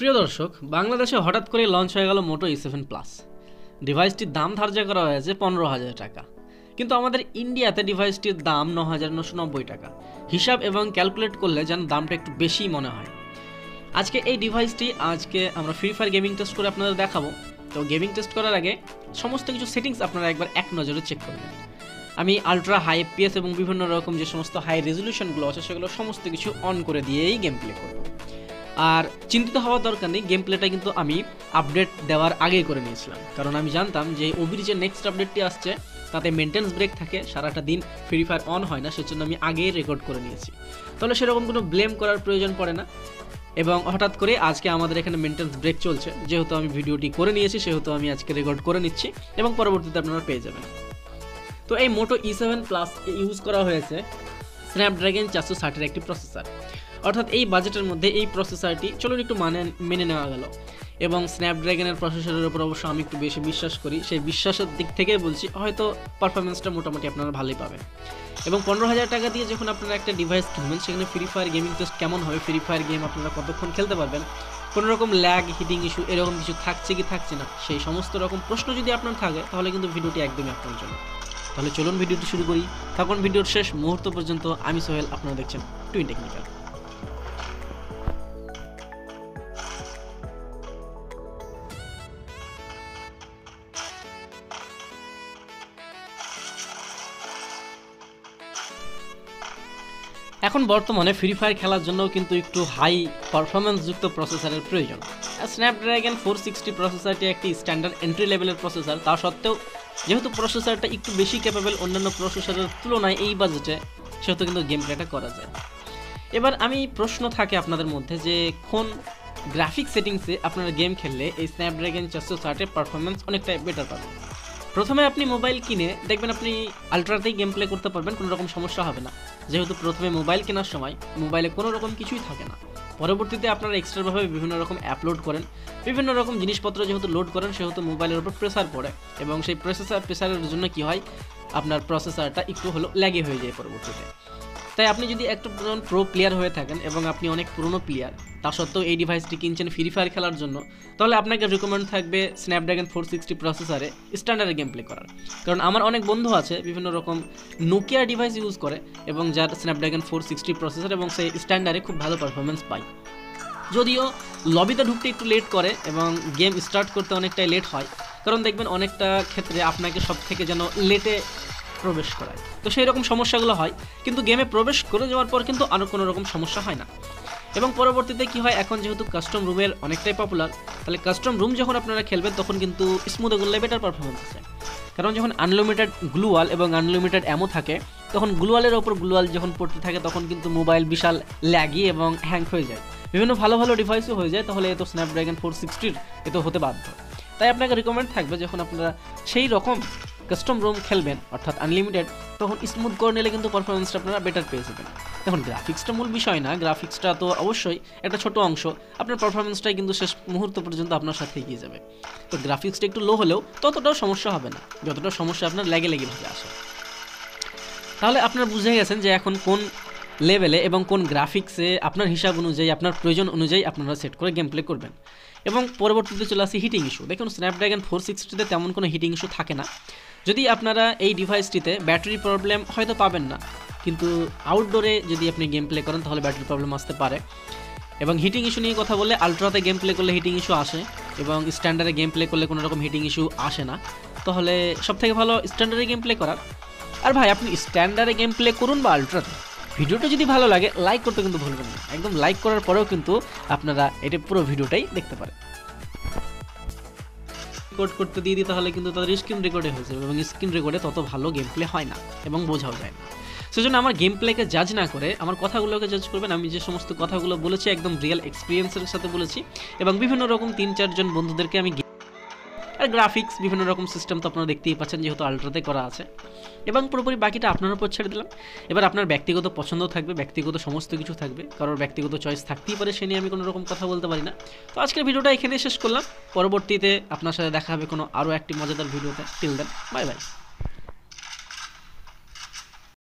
প্রিয় দর্শক, বাংলাদেশে হঠাৎ করে লঞ্চ হয়ে গেল মোটো ই সেভেন প্লাস ডিভাইসটির দাম ধার্য করা হয়েছে পনেরো হাজার টাকা। কিন্তু আমাদের ইন্ডিয়াতে ডিভাইসটির দাম ন হাজার নশো নব্বই টাকা। হিসাব এবং ক্যালকুলেট করলে যেন দামটা একটু বেশি মনে হয়। আজকে এই ডিভাইসটি আজকে আমরা ফ্রি ফায়ার গেমিং টেস্ট করে আপনাদের দেখাবো। তো গেমিং টেস্ট করার আগে সমস্ত কিছু সেটিংস আপনারা একবার এক নজরে চেক করবেন আমি আলট্রা হাই এফপিএস এবং বিভিন্ন রকম যে সমস্ত হাই রেজলিউশনগুলো আছে সেগুলো সমস্ত কিছু অন করে দিয়েই গেম প্লে করব। আর চিন্তিত হওয়ার দরকার নেই গেম প্লেটা কিন্তু আমি আপডেট দেওয়ার আগেই করে নিয়েছিলাম। কারণ আমি জানতাম যে ওবির যে নেক্সট আপডেটটি আসছে, তাতে মেনটেন্স ব্রেক থাকে, সারাটা দিন ফ্রি ফায়ার অন হয় না, সেজন্য আমি আগেই রেকর্ড করে নিয়েছি। তাহলে সেরকম কোনো ব্লেম করার প্রয়োজন পড়ে না। এবং হঠাৎ করে আজকে আমাদের এখানে মেনটেন্স ব্রেক চলছে, যেহেতু আমি ভিডিওটি করে নিয়েছি, সেহেতু আমি আজকে রেকর্ড করে নিচ্ছি, এবং পরবর্তীতে আপনারা পেয়ে যাবেন। তো এই Moto E seven plus use করা হয়েছে স্ন্যাপড্রাগন চারশো ষাটের একটি প্রসেসর অর্থাৎ এই বাজেটের মধ্যে এই প্রসেসরটি চলুন একটু মানে মেনে নেওয়া গেল। এবং স্ন্যাপড্রাগনের প্রসেসরের উপর অবশ্য আমি একটু বেশি বিশ্বাস করি। সেই বিশ্বাসের দিক থেকে বলছি, হয়তো পারফরমেন্সটা মোটামুটি আপনারা ভালোই পাবেন। এবং পনেরো হাজার টাকা দিয়ে যখন আপনারা একটা ডিভাইস কিনবেন, সেখানে ফ্রি ফায়ার গেমিং টেস্ট কেমন হবে? ফ্রি ফায়ার গেম আপনারা কতক্ষণ খেলতে পারবেন? কোনো রকম ল্যাগ হিটিং ইস্যু এরকম কিছু থাকছে কি থাকছে না? সেই সমস্ত রকম প্রশ্ন যদি আপনার থাকে, তাহলে কিন্তু ভিডিওটি একদমই আপনার জন্য। তাহলে চলুন ভিডিওটি শুরু করি। তখন ভিডিওর শেষ মুহূর্ত পর্যন্ত। আমি সোহেল, আপনারা দেখছেন টুইন টেকনিক্যাল এখন বর্তমানে ফ্রি ফায়ার খেলার জন্য কিন্তু একটু হাই পারফরমেন্সযুক্ত প্রসেসরের প্রয়োজন। স্ন্যাপড্রাগন ফোর সিক্সটি প্রসেসরটি একটি স্ট্যান্ডার্ড এন্ট্রি লেভেলের প্রসেসর তা সত্ত্বেও যেহেতু প্রসেসরটা একটু বেশি ক্যাপেবল অন্যান্য প্রসেসরের তুলনায় এই বাজেটে সেহেতু কিন্তু গেম প্লেটা করা যায়। এবার আমি প্রশ্ন থাকে আপনাদের মধ্যে যে, কোন গ্রাফিক সেটিংসে আপনারা গেম খেললে এই স্ন্যাপড্রাগন চারশো ষাটের পারফরমেন্স অনেকটা বেটার পাবেন? প্রথমে আপনি মোবাইল কিনে দেখবেন আপনি আলট্রাতেই গেম প্লে করতে পারবেন, কোনো রকম সমস্যা হবে না। যেহেতু প্রথমে মোবাইল কেনার সময় মোবাইলে কোনো রকম কিছুই থাকে না। পরবর্তীতে আপনারা এক্সট্রাভাবে বিভিন্ন রকম অ্যাপলোড করেন। বিভিন্ন রকম জিনিসপত্র যেহেতু লোড করেন, সেহেতু মোবাইলের উপর প্রেসার পড়ে এবং সেই প্রসেসার প্রেসারের জন্য কি হয়? আপনার প্রসেসারটা একটু হলো ল্যাগে হয়ে যায় পরবর্তীতে। তাই আপনি যদি একটু প্রো প্লেয়ার হয়ে থাকেন এবং আপনি অনেক পুরনো প্লেয়ার তা সত্ত্বেও এই ডিভাইসটি কিনছেন ফ্রি ফায়ার খেলার জন্য। তাহলে আপনাকে রিকমেন্ড থাকবে স্ন্যাপড্রাগন ফোর সিক্সটি প্রসেসারে স্ট্যান্ডার্ডে গেম প্লে করার। কারণ আমার অনেক বন্ধু আছে, বিভিন্ন রকম নোকিয়া ডিভাইস ইউজ করে এবং যার স্ন্যাপড্রাগন ফোর সিক্সটি প্রসেসর এবং সেই স্ট্যান্ডার্ডে খুব ভালো পারফরমেন্স পায়। যদিও লবিতে ঢুকতে একটু লেট করে এবং গেম স্টার্ট করতে অনেকটাই লেট হয়, কারণ দেখবেন অনেকটা ক্ষেত্রে আপনাকে সব থেকে যেন লেটে প্রবেশ করায়। তো সেই রকম সমস্যাগুলো হয়, কিন্তু গেমে প্রবেশ করে যাওয়ার পর কিন্তু আরও কোনো রকম সমস্যা হয় না। এবং পরবর্তীতে কি হয়, এখন যেহেতু কাস্টম রুমের অনেকটাই পপুলার তাহলে কাস্টম রুম যখন আপনারা খেলবেন, তখন কিন্তু স্মুথে করলে বেটার পারফরমেন্স আছে। কারণ যখন আনলিমিটেড গ্লুয়াল এবং আনলিমিটেড অ্যামো থাকে, তখন গ্লুয়ালের ওপর গ্লুয়াল যখন পড়তে থাকে, তখন কিন্তু মোবাইল বিশাল ল্যাগি এবং হ্যাং হয়ে যায়। বিভিন্ন ভালো ভালো ডিভাইসও হয়ে যায়, তাহলে এ তো স্ন্যাপড্রাগন ফোর সিক্সটির এ তো হতে বাধ্য। তাই আপনাকে রিকমেন্ড থাকবে যখন আপনারা সেই রকম কাস্টম রুম খেলবেন, অর্থাৎ আনলিমিটেড তখন স্মুথ করে নিলে কিন্তু পারফরমেন্সটা আপনারা বেটার পেয়ে যাবেন। এখন গ্রাফিক্সটা মূল বিষয় না গ্রাফিক্সটা তো অবশ্যই একটা ছোট অংশ, আপনার পারফরমেন্সটাই কিন্তু শেষ মুহূর্ত পর্যন্ত আপনার সাথে এগিয়ে যাবে। তো গ্রাফিক্সটা একটু লো হলেও ততটাও সমস্যা হবে না, যতটা সমস্যা আপনার লেগে লেগে ভাবে আসে। তাহলে আপনারা বুঝে গেছেন যে এখন কোন লেভেলে এবং কোন গ্রাফিক্সে আপনার হিসাব অনুযায়ী, আপনার প্রয়োজন অনুযায়ী আপনারা সেট করে গেম প্লে করবেন। এবং পরবর্তীতে চলে আসে হিটিং ইস্যু দেখুন স্ন্যাপড্রাগন ফোর সিক্সটিতে তেমন কোনো হিটিং ইস্যু থাকে না। যদি আপনারা এই ডিভাইসটিতে ব্যাটারি প্রবলেম হয়তো পাবেন না, কিন্তু আউটডোরে যদি আপনি গেম প্লে করেন, তাহলে ব্যাটারি প্রবলেম আসতে পারে। এবং হিটিং ইস্যু নিয়ে কথা বললে আলট্রাতে গেম প্লে করলে হিটিং ইস্যু আসে, এবং স্ট্যান্ডার্ডে গেম প্লে করলে কোনো রকম হিটিং ইস্যু আসে না। তাহলে সবথেকে ভালো স্ট্যান্ডার্ডে গেম প্লে করার। আর ভাই, আপনি স্ট্যান্ডার্ডে গেম প্লে করুন বা আলট্রাতে ভিডিওটা যদি ভালো লাগে লাইক করতে কিন্তু ভুলবেন না। একদম লাইক করার পরেও কিন্তু আপনারা এটা পুরো ভিডিওটাই দেখতে পারেন। রেকর্ড করতে দিয়ে দিই, তাহলে কিন্তু তাদের স্ক্রিন রেকর্ডে হয়ে যাবে এবং স্ক্রিন রেকর্ডে তত ভালো গেম প্লে হয় না এবং বোঝাও যায় না। সেজন্য আমার গেম প্লেকে জাজ না করে আমার কথাগুলোকে জাজ করবেন। আমি যে সমস্ত কথাগুলো বলেছি, একদম রিয়েল এক্সপিরিয়েন্সের সাথে বলেছি এবং বিভিন্ন রকম তিন চারজন বন্ধুদেরকে আমি আর গ্রাফিক্স বিভিন্ন রকম সিস্টেম তো আপনারা দেখতেই পাচ্ছেন, যেহেতু আলট্রাতে করা আছে। এবং পুরোপুরি বাকিটা আপনার উপর ছেড়ে দিলাম। এবার আপনার ব্যক্তিগত পছন্দ থাকবে, ব্যক্তিগত সমস্ত কিছু থাকবে। কারোর ব্যক্তিগত চয়েস থাকতেই পারে, সে নিয়ে আমি কোনো রকম কথা বলতে পারি না। তো আজকের ভিডিওটা এখানেই শেষ করলাম। পরবর্তীতে আপনার সাথে দেখা হবে কোনো আরও একটি মজাদার ভিডিওতে। Till then bye bye